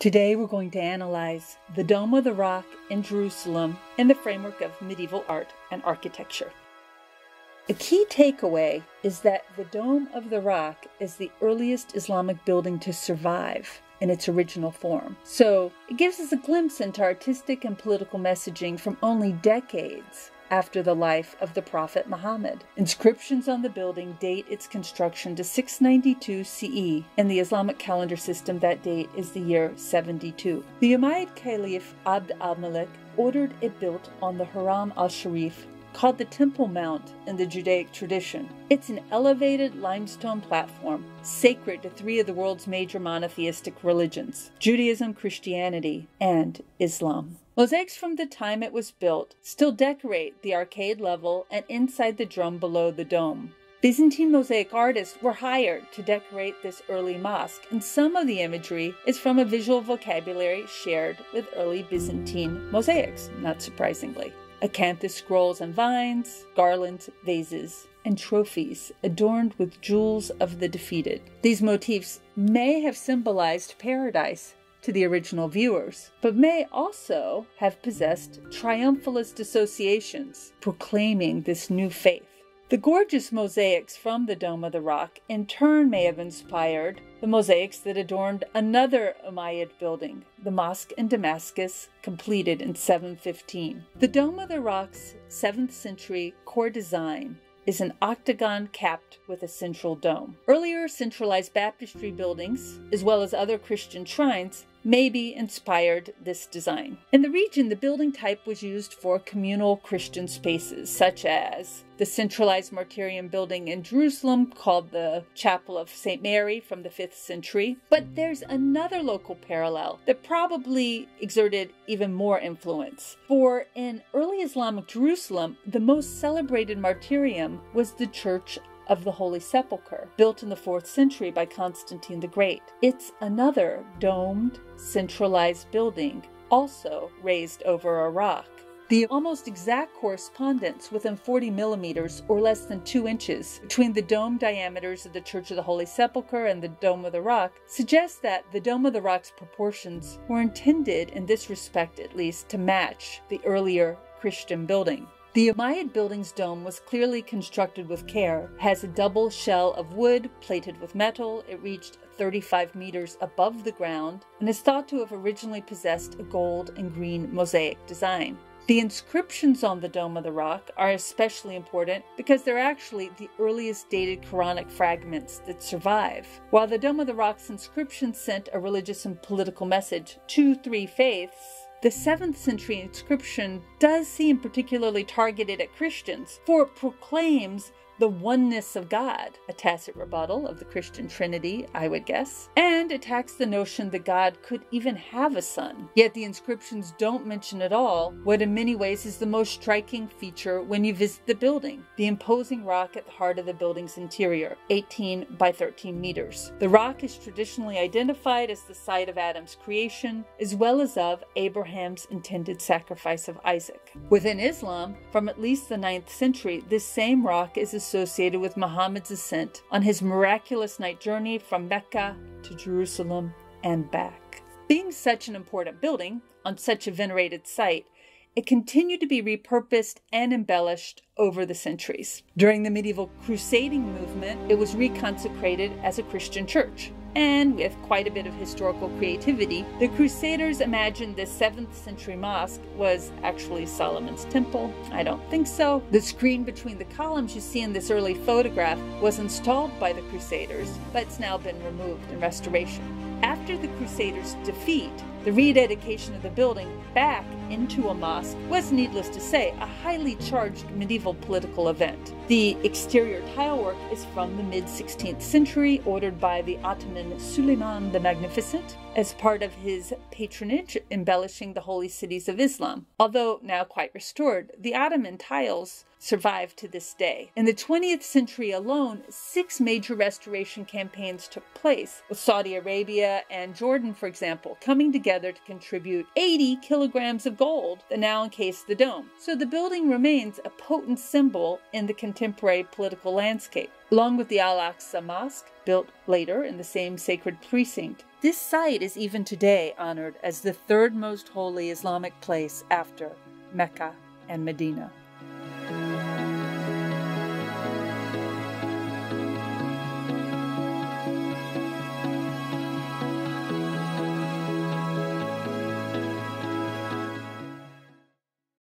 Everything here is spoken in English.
Today we're going to analyze the Dome of the Rock in Jerusalem in the framework of medieval art and architecture. A key takeaway is that the Dome of the Rock is the earliest Islamic building to survive in its original form. So it gives us a glimpse into artistic and political messaging from only decades after the life of the Prophet Muhammad. Inscriptions on the building date its construction to 692 CE, and the Islamic calendar system that date is the year 72. The Umayyad Caliph Abd al-Malik ordered it built on the Haram al-Sharif called the Temple Mount in the Judaic tradition. It's an elevated limestone platform sacred to three of the world's major monotheistic religions Judaism, Christianity, and Islam. Mosaics from the time it was built still decorate the arcade level and inside the drum below the dome. Byzantine mosaic artists were hired to decorate this early mosque, and some of the imagery is from a visual vocabulary shared with early Byzantine mosaics, not surprisingly. Acanthus scrolls and vines, garlands, vases, and trophies adorned with jewels of the defeated. These motifs may have symbolized paradise, to the original viewers, but may also have possessed triumphalist associations proclaiming this new faith. The gorgeous mosaics from the Dome of the Rock in turn may have inspired the mosaics that adorned another Umayyad building, the mosque in Damascus, completed in 715. The Dome of the Rock's 7th century core design is an octagon capped with a central dome. Earlier centralized baptistry buildings, as well as other Christian shrines, maybe inspired this design. In the region, the building type was used for communal Christian spaces, such as the centralized martyrium building in Jerusalem called the Chapel of St. Mary from the 5th century. But there's another local parallel that probably exerted even more influence. For in early Islamic Jerusalem, the most celebrated martyrium was the Church of the Holy Sepulchre, built in the 4th century by Constantine the Great. It's another domed, centralized building, also raised over a rock. The almost exact correspondence within 40 millimeters or less than 2 inches between the dome diameters of the Church of the Holy Sepulchre and the Dome of the Rock suggests that the Dome of the Rock's proportions were intended, in this respect at least, to match the earlier Christian building. The Umayyad building's dome was clearly constructed with care, has a double shell of wood plated with metal. It reached 35 meters above the ground and is thought to have originally possessed a gold and green mosaic design. The inscriptions on the Dome of the Rock are especially important because they're actually the earliest dated Quranic fragments that survive. While the Dome of the Rock's inscription sent a religious and political message to three faiths, the 7th century inscription does seem particularly targeted at Christians, for it proclaims the oneness of God, a tacit rebuttal of the Christian Trinity, I would guess, and attacks the notion that God could even have a son. Yet the inscriptions don't mention at all what, in many ways, is the most striking feature when you visit the building the imposing rock at the heart of the building's interior, 18 by 13 meters. The rock is traditionally identified as the site of Adam's creation, as well as of Abraham's intended sacrifice of Isaac. Within Islam, from at least the 9th century, this same rock is associated with Muhammad's ascent on his miraculous night journey from Mecca to Jerusalem and back. Being such an important building on such a venerated site, it continued to be repurposed and embellished over the centuries. During the medieval crusading movement, it was reconsecrated as a Christian church and with quite a bit of historical creativity, the Crusaders imagined this 7th century mosque was actually Solomon's temple. I don't think so. The screen between the columns you see in this early photograph was installed by the Crusaders, but it's now been removed in restoration. After the Crusaders' defeat, the rededication of the building back into a mosque was, needless to say, a highly charged medieval political event. The exterior tilework is from the mid 16th century, ordered by the Ottoman Suleiman the Magnificent as part of his patronage, embellishing the holy cities of Islam. Although now quite restored, the Ottoman tiles survive to this day. In the 20th century alone, six major restoration campaigns took place, with Saudi Arabia and Jordan, for example, coming together to contribute 80 kilograms of gold that now encase the dome. So the building remains a potent symbol in the contemporary political landscape. Along with the Al Aqsa Mosque, built later in the same sacred precinct, This site is even today honored as the third most holy Islamic place after Mecca and Medina.